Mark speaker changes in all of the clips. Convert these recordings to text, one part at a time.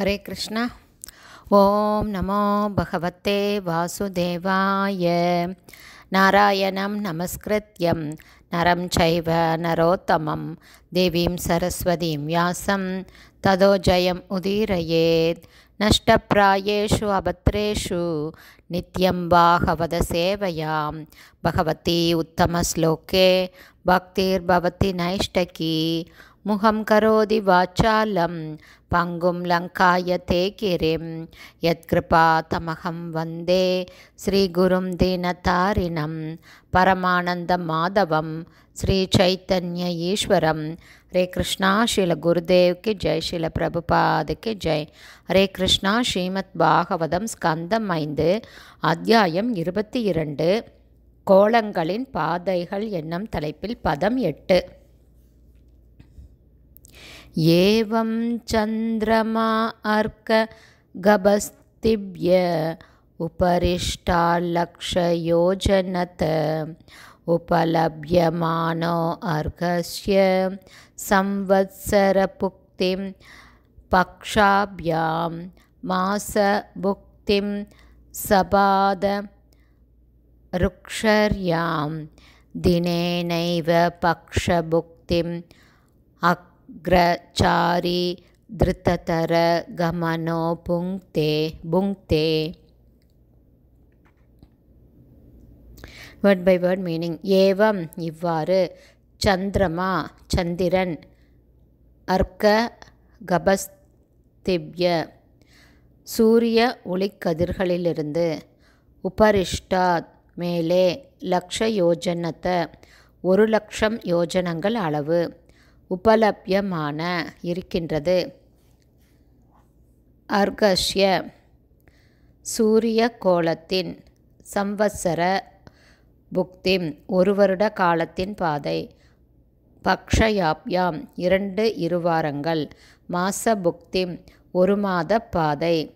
Speaker 1: हरे कृष्ण। ॐ नमो भगवते वासुदेवाय। नारायणं नमस्कृत्यं। नरं चैव नरोत्तमं। देवीं सरस्वतीं व्यासं। ततो जयम् उदीरयेत्। नष्टप्रायेषु अभद्रेषु नित्यं बाहवदसेवयां भगवती उत्तमश्लोके। भक्तिर्भवति नैष्टकी முகம் கரோதி வாச்சாலம் பங்கும் லங்காய தே கிரிம் யத்கிருபா தமகம் வந்தே ஸ்ரீகுரும் தீனதாரிணம் பரமானந்த மாதவம் ஸ்ரீ சைத்தன்ய ஈஸ்வரம். ஹரே கிருஷ்ணா ஸ்ரீல குருதேவ்க்கு ஜெய் ஸ்ரீல பிரபுபாதுக்கு ஜெய். ஹரே கிருஷ்ணா ஸ்ரீமத் பாகவதம் ஸ்கந்தம் ஐந்து அத்தியாயம் இருபத்தி இரண்டு. கோலங்களின் பாதைகள் என்னும் தலைப்பில் பதம் எட்டு. एवं चन्द्रमा अर्कगभस्तिभ्य उपरिष्टाल्लक्षयोजनत उपलभ्यमानो अर्घस्य संवत्सरपुक्तिं पक्षाभ्यां मासभुक्तिं सपादरुक्षर्यां दिनेनैव पक्षभुक्तिम् अक् अग्रचारी धृततरगमनो पुङ्क्ते புங்க்தே வேர்ட் பை வேர்ட் மீனிங் ஏவம் இவ்வாறு சந்திரமா சந்திரன் அர்க்க கபஸ்திவ்ய சூரிய ஒளிக்கதிர்களிலிருந்து உபரிஷ்டாத் மேலே லக்ஷ யோஜனத்தை ஒரு லட்சம் யோஜனங்கள் அளவு உபலப்யமான இருக்கின்றது. அர்கஷ்ய சூரிய கோலத்தின் சம்வத்சர புக்திம் ஒரு வருட காலத்தின் பாதை. பக்ஷயாப்யாம் இரண்டு இருவாரங்கள். மாச புக்திம் ஒரு மாத பாதை.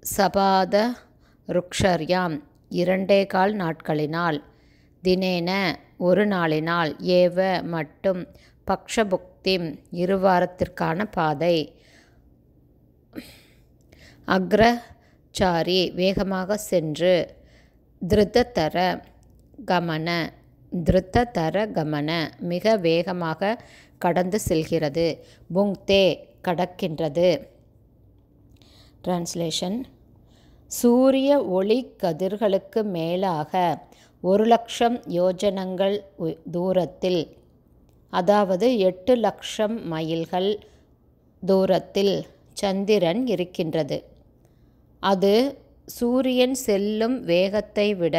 Speaker 1: சபாத ருக்ஷர்யாம் இரண்டே கால் நாட்களினால். தினேன ஒரு நாளினால். ஏவ மட்டும் பக்ஷபுக்திம் இருவாரத்திற்கான பாதை. அக்ரச்சாரி வேகமாக சென்று திருத்தர கமன திருத்தர கமன மிக வேகமாக கடந்து செல்கிறது. புங்தே கடக்கின்றது. டிரான்ஸ்லேஷன் சூரிய ஒளி கதிர்களுக்கு மேலாக ஒரு லட்சம் யோஜனங்கள் தூரத்தில் அதாவது எட்டு லட்சம் மைல்கள் தூரத்தில் சந்திரன் இருக்கின்றது. அது சூரியன் செல்லும் வேகத்தை விட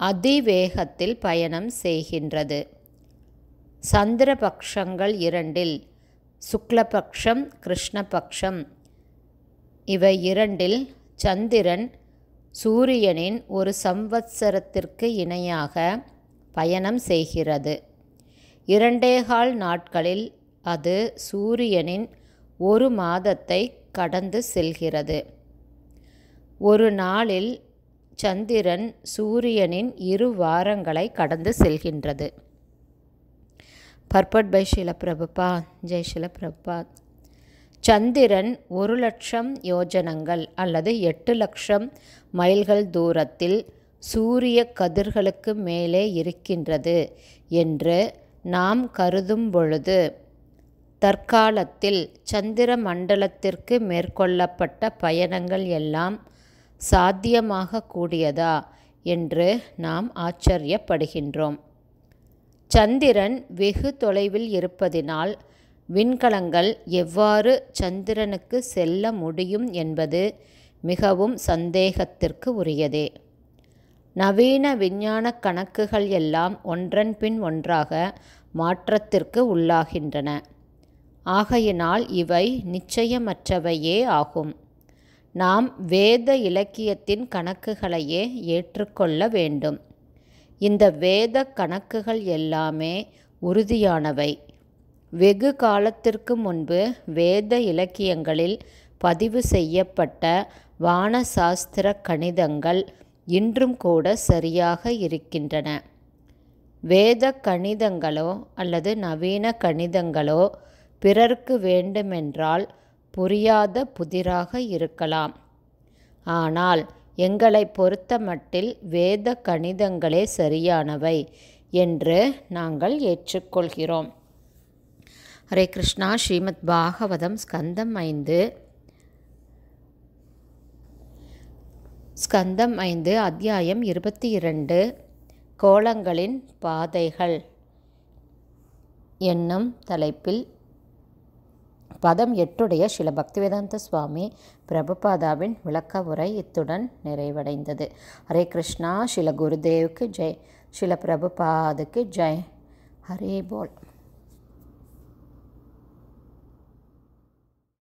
Speaker 1: அதிவேகத்தில் பயணம் செய்கின்றது. சந்திரபக்ஷங்கள் இரண்டில் சுக்லபக்ஷம் கிருஷ்ணபக்ஷம். இவை இரண்டில் சந்திரன் சூரியனின் ஒரு சம்வத்சரத்திற்கு இணையாக பயணம் செய்கிறது. இரண்டேகால் நாட்களில் அது சூரியனின் ஒரு மாதத்தை கடந்து செல்கிறது. ஒரு நாளில் சந்திரன் சூரியனின் இரு வாரங்களை கடந்து செல்கின்றது. பர்பட் பை ஷில பிரபுபா ஜெய் ஷில பிரபுபா சந்திரன் ஒரு லட்சம் யோஜனங்கள் அல்லது எட்டு லட்சம் மைல்கள் தூரத்தில் சூரிய கதிர்களுக்கு மேலே இருக்கின்றது என்று நாம் கருதும் பொழுது தற்காலத்தில் சந்திர மண்டலத்திற்கு மேற்கொள்ளப்பட்ட பயணங்கள் எல்லாம் சாத்தியமாக கூடியதா என்று நாம் ஆச்சரியப்படுகின்றோம். சந்திரன் வெகு தொலைவில் இருப்பதினால் விண்கலங்கள் எவ்வாறு சந்திரனுக்கு செல்ல முடியும் என்பது மிகவும் சந்தேகத்திற்கு உரியதே. நவீன விஞ்ஞான கணக்குகள் எல்லாம் ஒன்றன் பின் ஒன்றாக மாற்றத்திற்கு உள்ளாகின்றன. ஆகையினால் இவை நிச்சயமற்றவையே ஆகும். நாம் வேத இலக்கியத்தின் கணக்குகளையே ஏற்றுக்கொள்ள வேண்டும். இந்த வேத கணக்குகள் எல்லாமே உறுதியானவை. வெகு காலத்திற்கு முன்பு வேத இலக்கியங்களில் பதிவு செய்யப்பட்ட வானசாஸ்திர கணிதங்கள் இன்றும் கூட சரியாக இருக்கின்றன. வேத கணிதங்களோ அல்லது நவீன கணிதங்களோ பிறர்க்கு வேண்டுமென்றால் புரியாத புதிராக இருக்கலாம். ஆனால் எங்களை பொறுத்தமட்டில் வேத கணிதங்களே சரியானவை என்று நாங்கள் ஏற்றுக்கொள்கிறோம். ஹரே கிருஷ்ணா. ஸ்ரீமத் பாகவதம் ஸ்கந்தம் ஐந்து. ஸ்கந்தம் ஐந்து அத்தியாயம் இருபத்தி இரண்டு. கோலங்களின் பாதைகள். என்னும் தலைப்பில் பதம் எட்டுடைய சில பக்திவேதாந்த சுவாமி பிரபுபாதாவின் விளக்க உரை இத்துடன் நிறைவடைந்தது. ஹரே கிருஷ்ணா சில குருதேவுக்கு ஜெய். சில பிரபுபாதுக்கு ஜெய். ஹரே போல்.